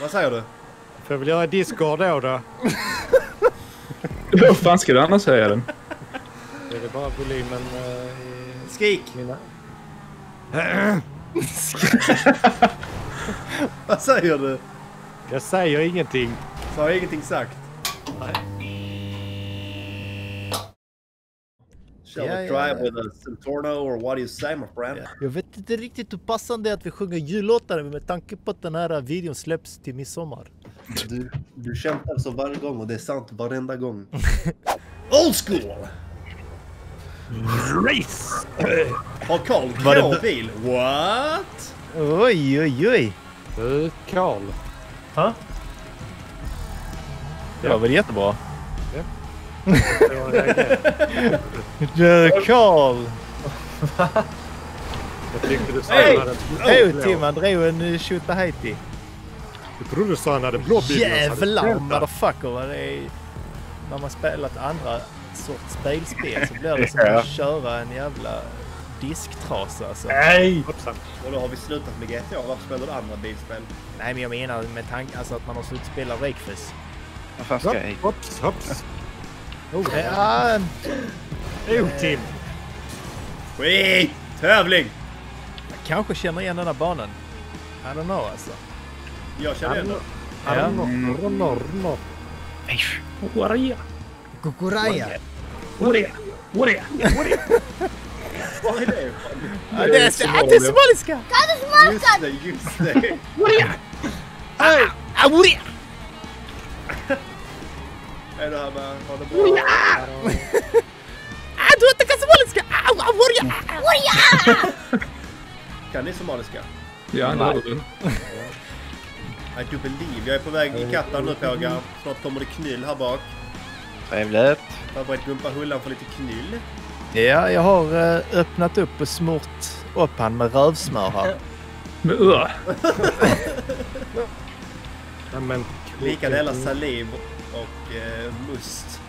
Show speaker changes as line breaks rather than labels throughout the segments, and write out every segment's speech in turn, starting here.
Vad säger du?
Får jag väl göra Discord då då?
Vad fan ska du annars höja den?
Det är väl bara volymen eh, i
Skrik!
mina...
Vad säger du?
Jag säger ingenting.
Så har jag ingenting sagt. Shall
Ja,
we
ja,
try
ja.
with a Centorno or what do you say my friend?
Jag vet inte riktigt hur passande det är att vi sjunger jullåtar med tanke på att den här videon släpps till midsommar.
Du, du kämpar så varje gång och det är sant varenda gång. Old school!
Race!
Har Carl
Var det
K
b-
bil? What?
Oj, oj, oj.
Du, Karl.
Ha?
Det var väl jättebra. Du, Karl!
Jag tyckte du sa
Hey!
han hade blå.
Tim, han drog en Tjotahejti.
Jag trodde du sa han hade blå bil.
Jävlar motherfucker vad det är. När man spelat andra sorts spelspel så blir det som att köra en jävla disktrasa alltså.
Nej!
Och då har vi slutat med GTA. Varför spelar du andra bilspel?
Nej men jag menar med tanke alltså att man har slutat spela Wreckfest.
Vad fan ska jag
Hopps, hopps. Oh,
Ja,
oh, Tim.
Skit! Tävling!
jag kanske känner igen den här banan. I don't know alltså.
Jag känner igen den.
Norr.
Waria!
Kukuraya.
Waria! Waria!
Vad är det?
Det är ja, det är somaliska!
Just det, just det.
Awuri!
Är det här med... Har det bra?
Ah, du inte kan somaliska! Awuri!
Kan ni somaliska?
Ja, det hörde du.
I do believe. Jag är på väg i katten nu Pågar. Snart kommer det knyll här bak.
Trevligt.
Förberett Gumpa Hullan för lite knyll.
Ja, jag har eh, öppnat upp och smort upp han med rövsmör här.
Ja, men,
Lika delar saliv och eh, must.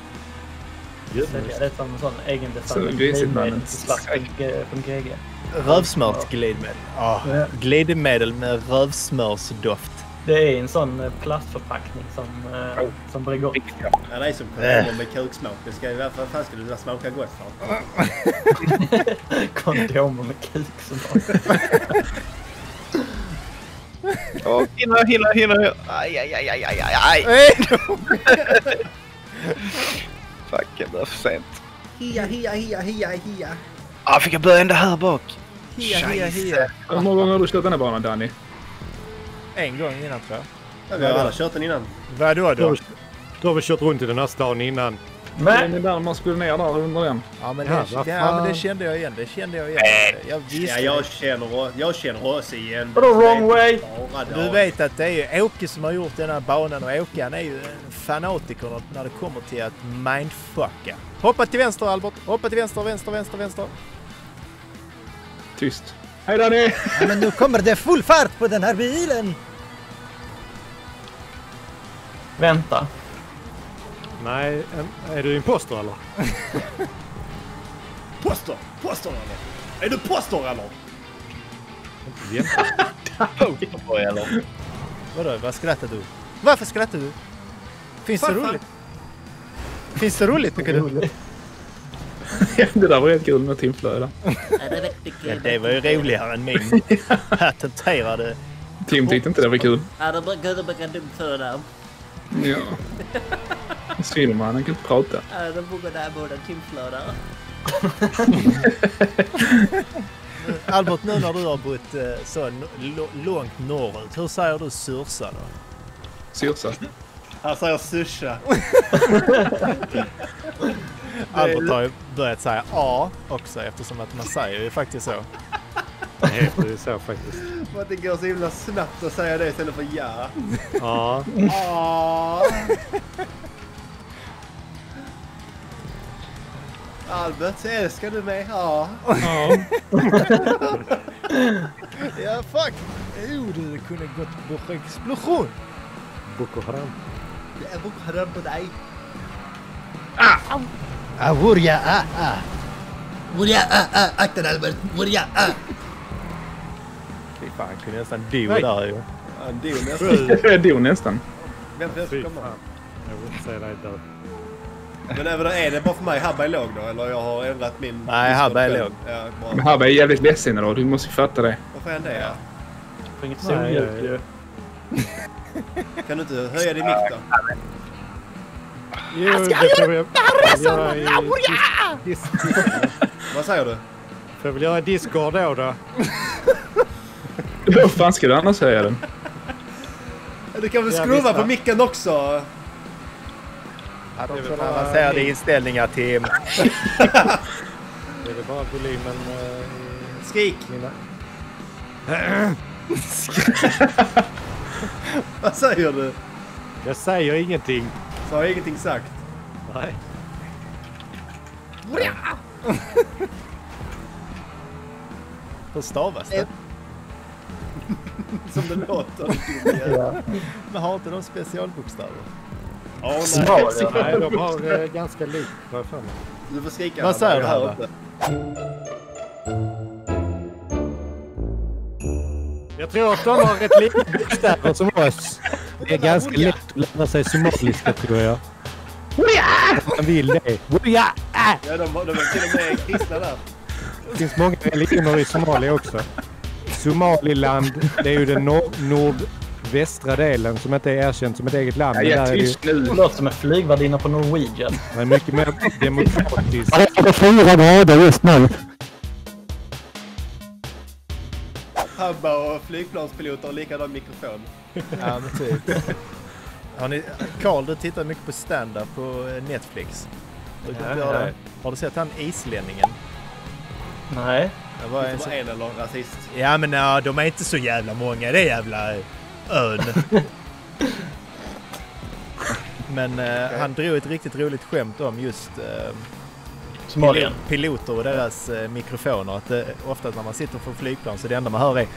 Sälja det som en sån
Så
egendesignad
grisigt, mannen.
glidmedel.gg.
Rövsmört glidmedel. Ah,
Ja.
glidmedel med rövsmörsdoft.
Det är en sån eh, plastförpackning som, eh, som Bregott.
Ja, det är som kondomer med kuksmak. Det ska, vad fan ska det smaka gott för?
Kondomer med kuk
Åh, hinner, hinner, hinner. Aj, aj, aj, aj, aj, aj. Fuck, jag blev för sent.
Hia, hia, hia, hia, hia.
Ah, fick jag börja ända här bak?
Hia, hia, hia.
hur många gånger har du kört den här banan Danny?
En gång innan tror jag.
Ja, vi har alla kört den innan.
Vadå då?
du har väl kört runt i den här stan innan?
Den
Men!
är där man skulle ner där under den.
Ja men,
Ja,
det,
vad
ja, men det kände jag igen. Det kände jag igen. Jag visste
Ja, jag känner, jag känner oss igen.
Vadå wrong way?
Du vet att det är Åke som har gjort den här banan och Åke han är ju en fanatiker när det kommer till att mindfucka. Hoppa till vänster Albert! Hoppa till vänster, vänster, vänster, vänster.
Tyst. Hej Danny!
Ja, men nu kommer det full fart på den här bilen!
Vänta.
Nej, en, är du imposter eller?
Poster! Poster eller? Är du poster eller?
Eller?
Vadå, vad skrattar du? Varför skrattar du? Finns det
Farfar.
roligt? Finns det roligt tycker du?
det där var helt kul med timflöde.
Ja, det var ju roligare än min patenterade...
Tim tyckte inte det var kul.
Ja, de brukar de brukar dumt för det.
Ja. Han kan inte prata.
Ja, de brukar där båda timflödar.
Albert, nu när du har bott eh, så långt norrut, hur säger du sursa då?
Syrsa.
Han säger susha.
Albert har ju börjat säga A också eftersom att man säger ju faktiskt så.
Det heter ju så faktiskt.
För att det går så himla snabbt att säga det istället för ja.
Ja.
Ah. Albert, älskar du mig? Ja.
Ja.
Ja, fuck! Jo, du kunde gått på explosion!
Boko Haram.
Jag är bokad på dig.
Awurja, ah, ah.
Börja, ah, ah, akta dig Albert. Börja, ah.
Fy fan, kunde nästan do där ju.
Han dog nästan.
Jag dog nästan.
Vem får komma.
fan. Jag vill inte säga dig död.
Men även är det bara för mig Habba är låg då? Eller jag har ändrat min...
Nej, Habba är låg.
Ja,
Men
bra.
Habbe är jävligt ledsen idag. Du måste fatta det.
Varför är han det? Ja.
Får inget solljus ju.
Kan du inte höja din mick då?
Jo, får vi göra dis-
Vad säger du?
får väl göra Discord då då.
Hur fan ska du annars höja den?
Du kan väl skruva på micken också?
Ja, de
Det är väl
sådana
bara
avancerade
ni.
inställningar Tim.
Det är väl bara volymen eh,
Skrik!
mina...
Vad säger du?
Jag säger ingenting.
Så har jag ingenting sagt.
Nej.
Hur stavas det?
Som det låter.
Ja.
Men har inte de specialbokstäver?
Åh nej.
Smal, ja.
Nej, de har eh, ganska likt.
Du får skrika.
Vad säger
Jag
du,
inte.
Jag tror att de har rätt lika bokstäver som oss. Det är ganska lätt att lära sig somaliska tror jag. Man vill det. Ah!
Ja, de, de är till och med kristna där.
Det finns många religioner i Somalia också. Somaliland, det är ju den nor- nordvästra delen som inte är erkänt som ett eget land.
Ja, jag
är
tyst nu.
Det låter som en flygvärdinna på Norwegian.
det är mycket mer demokratiskt.
Det är fyra grader just nu.
Habba och flygplanspiloter har likadan mikrofon.
Ja, men typ. Har ni, Carl, du tittar mycket på stand-up på eh, Netflix. Du,
Ja,
du har,
ja.
har du sett han islänningen?
Nej.
Det var en
Det
så,
var en eller rasist.
ja men ja, de är inte så jävla många, det är jävla ön. Men eh, han drog ett riktigt roligt skämt om just eh,
Somalien.
piloter och deras eh, mikrofoner. Att det, ofta när man sitter på flygplan så det enda man hör är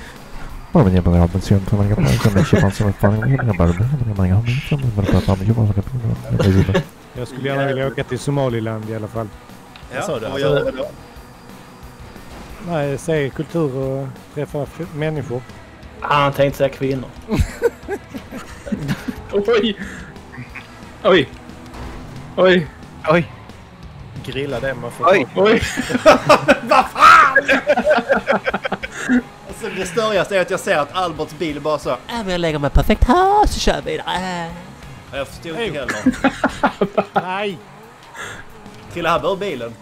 Jag skulle gärna vilja åka till Somaliland i alla fall.
Vad sa du?
vad
Alltså,
gör du då?
Nej, se kultur och träffa människor.
Han tänkte säga kvinnor.
Oj! Oj! Oj!
Oj!
grilla det man får
Oj!
Oj!
Alltså, det störigaste är att jag ser att Alberts bil bara så...
Ja, men jag lägger mig perfekt här så kör vi. Äh.
Ja, Jag förstod inte heller.
Nej!
Trilla Habba ur bilen.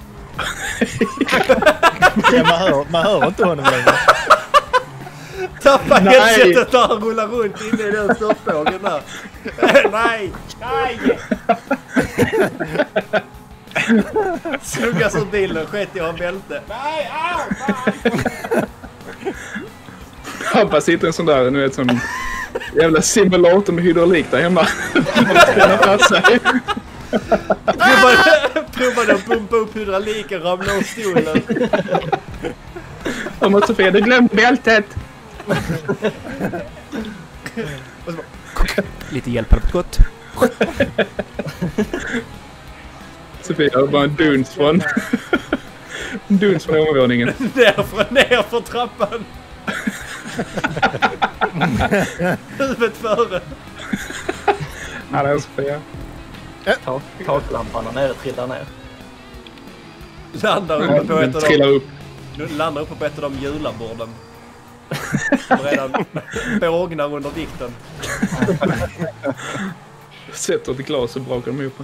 Ja, man, hör, man hör inte honom längre.
Tappa
Nej.
headsetet när han rullar runt inne i den störtbågen där. Nej! Nej! Slungas ur bilen, sket i att ha bälte. Nej! Au! Nej!
Pappa sitter i en sån där, nu vet sån jävla simulator med hydraulik där hemma. Sig.
Provade, provade att pumpa upp hydrauliken, ramlade ur stolen.
Mamma Sofia, du glömde bältet!
Lite hjälp hade gått.
Sofia har bara en duns från... En duns från övervåningen.
Ner för, ner för trappan. Huvudet före.
Är Sofia.
Tak, taklampan där nere trillar ner.
Landar uppe på ett av
trillar
de,
upp.
landar uppe på ett av de julaborden. Som redan bågnar under vikten.
Sätter ett glas och brakar dem ihop.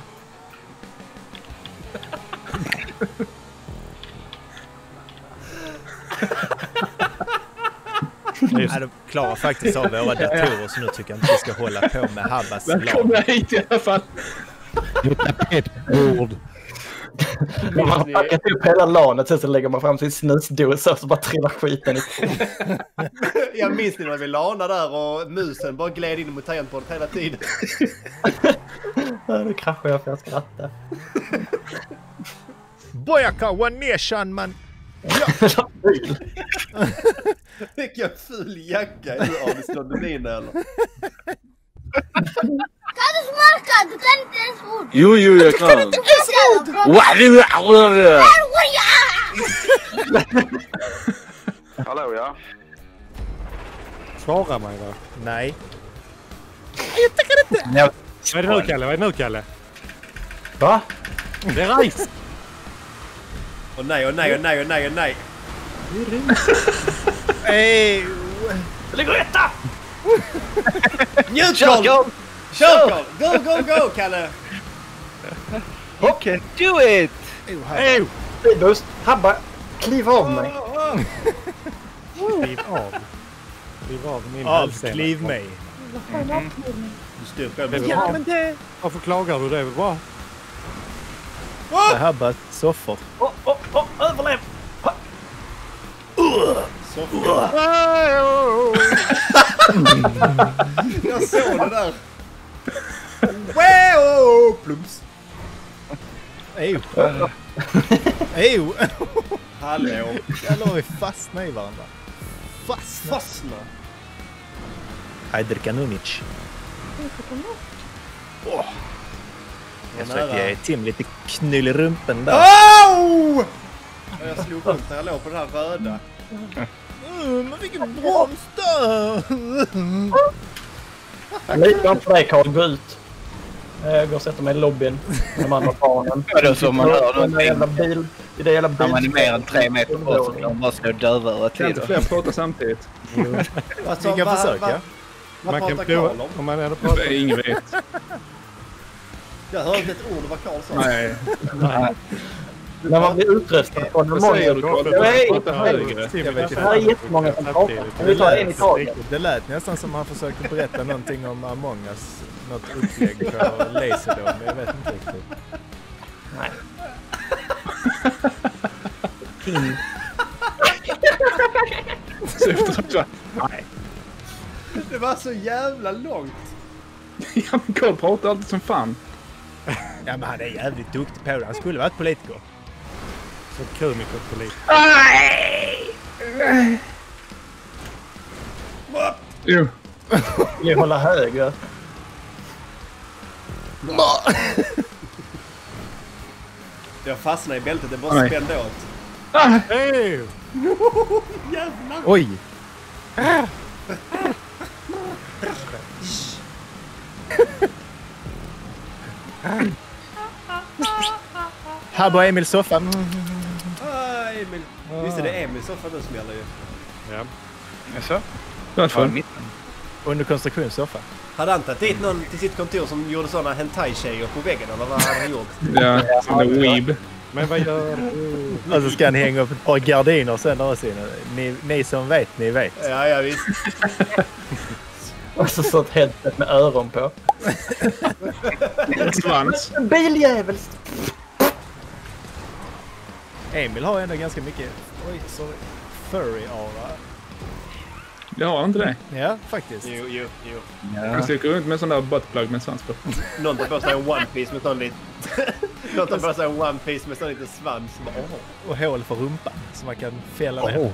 Nej, de klarar faktiskt av våra datorer så nu tycker jag inte vi ska hålla på med Habbas lag.
Välkomna hit i alla fall.
Bord.
Man har packat upp hela lanet sen så lägger man fram sin snusdosa och så bara trillar skiten i.
Jag minns när vi lanade där och musen bara gled in mot tangentbordet hela tiden.
Nu kraschar jag för jag skrattar.
Bojaka nation man!
Vilken ful jacka! Är du Anis Don Demina eller?
Kan du smaka? Du kan inte ens ord.
Jo, jo, jag kan.
Ens ord!
Hallå, ja.
Svara mig då.
Nej.
Ja,
Vad är det nu Kalle? Vad är det nu Kalle?
Va?
Det är Rice!
Och nej, och nej, och nej, och nej, och nej.
Ey!
Det ligger etta!
Njut Carl!
Carl!
Kör Carl! Go, go, go Kalle!
Okay, do it!
Ey!
Speedboost! Habba! Kliv av mig!
Kliv av. Kliv av min
Avkliv mig.
Du styr själv.
Det är
Ja,
bra.
men det...
Varför klagar du? Det är väl bra?
Det här bara soffor.
Åh, åh, åh! Överlev!
Så Jag såg det där. Wow! Plums.
Ey! Ey!
Hallå.
Jävlar vi fastnar i varandra. Fastnar?
Fastna.
Hajdar Kanunic. Jag
nära.
försökte ge Tim lite knull i rumpen där.
Au! Jag slog runt när jag låg på den här röda.
Mm, men vilken broms där!
Jag litar inte på dig Carl, gå ut. Eh, Jag går och sätter mig i lobbyn med de andra barnen.
Vadå så man hör
I det
någonting?
I det jävla bil...
När man är mer än tre meter bort så kan man bara slå dövörat
Kan
till.
inte fler prata samtidigt?
Alltså,
Vi kan försöka.
vad-
Man kan
pratar
prova.
Karl om?
Om man hade pratat...
Ingen vet.
Jag hörde inte ett ord vad Karl sa.
Nej.
När man blir utröstad på en.
Carl?
Nej! Det här är jättemånga som pratar. Vi ta en i taget?
Det lät nästan som han försökte berätta någonting om Among Us. Något upplägg på Laserdome, men jag vet inte riktigt.
Nej.
Syftar
Det var så jävla långt.
Ja, men Carl pratar alltid som fan.
Ja, men han är jävligt duktig på det. Han skulle varit politiker.
Så komiker polis.
Jo.
Vill ju hålla högre.
Jag fastnade i bältet, det bara
Nej.
spände åt.
Ey!
Jävlar!
Oj! Habbo Emil soffa. Mm.
Emil. Just det, är Emil soffa nu som gäller ju.
Ja.
Jaså?
Varför?
Under konstruktionssoffa.
Hade han tagit dit någon till sitt kontor som gjorde såna hentai-tjejer på väggen eller vad hade han gjort?
Ja, som en weeb.
Men vad gör du?
Och så ska han hänga upp ett par gardiner sen där också. Ni, ni som vet, ni vet.
Ja, ja visst.
Och så så ett headset med öron på.
Svans.
Biljävel!
Emil har ändå ganska mycket... Oj, sorry. Furry-aura.
Jag har inte det.
Ja, faktiskt.
Jo, jo, jo.
Jag sticker runt med en sån där buttplug med svans på.
Någon tar på sig en One Piece med sån liten... Någon tar på sig en One Piece med sån liten svans. Åh,
Och hål för rumpan. Så man kan fälla ner.
oh.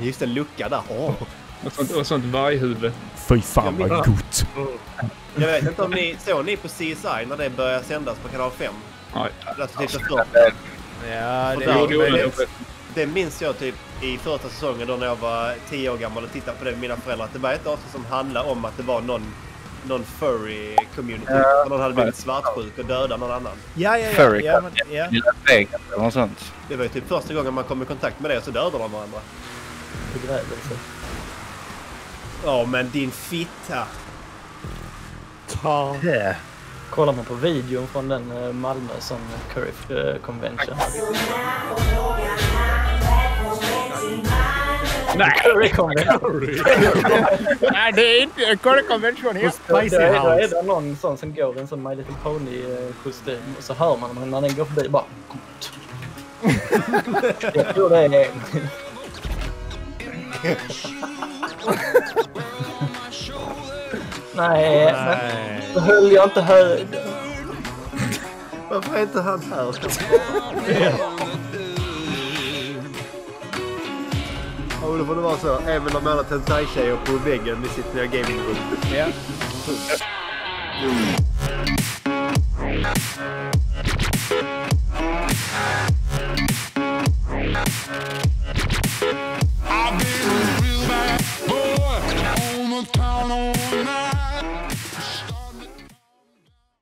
Just en lucka där. Åh.
Och sånt, och sånt varghuvud.
Fy fan
vad
gott.
Jag vet inte om ni... Såg ni på CSI när det började sändas på kanal 5?
Nej.
Alltså typ.
Ja, det är
jo.
Det minns jag typ i första säsongen då när jag var 10 år gammal och tittade på det med mina föräldrar. Att det var ett avsnitt som handlade om att det var någon, någon furry community.
Ja.
Någon hade blivit svartsjuk och dödat någon annan.
Ja, ja, ja.
Furry
ja, men, ja.
Vegas eller något sånt.
Det var ju typ första gången man kom i kontakt med det och så dödade de varandra.
Begrävelse.
Ja men din fitta.
Ta.
Ja.
Kollar man på videon från den eh, Malmö som Curry eh, Convention.
Nej!
Curry Convention.
Nej, det är inte Curry Convention här.
Spicy
är, då är
House.
det någon sån som går i en sån My Little Pony-kostym och så hör man när den går förbi bara... Jag tror det är... Nej, men
Nej.
då höll jag inte hög.
Varför är inte han här? Ja, då får det vara så. Även om alla hentai-tjejer på väggen i sitt nya gamingrum.
Ja.